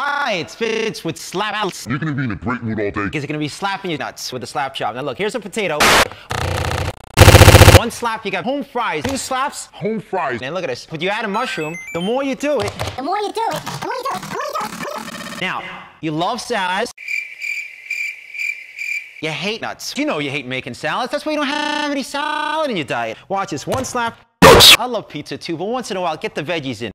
Hi, it's Fitz with Slapouts. You're gonna be in a great mood all day. Because you're gonna be slapping your nuts with a slap chop? Now look, here's a potato. One slap, you got home fries. Two slaps, Home fries. and look at this. But you add a mushroom. The more you do it, the more you do it, the more you do it, the more you do it. Now, you love salads. You hate nuts. You know you hate making salads. That's why you don't have any salad in your diet. Watch this. One slap. I love pizza too, but once in a while, get the veggies in.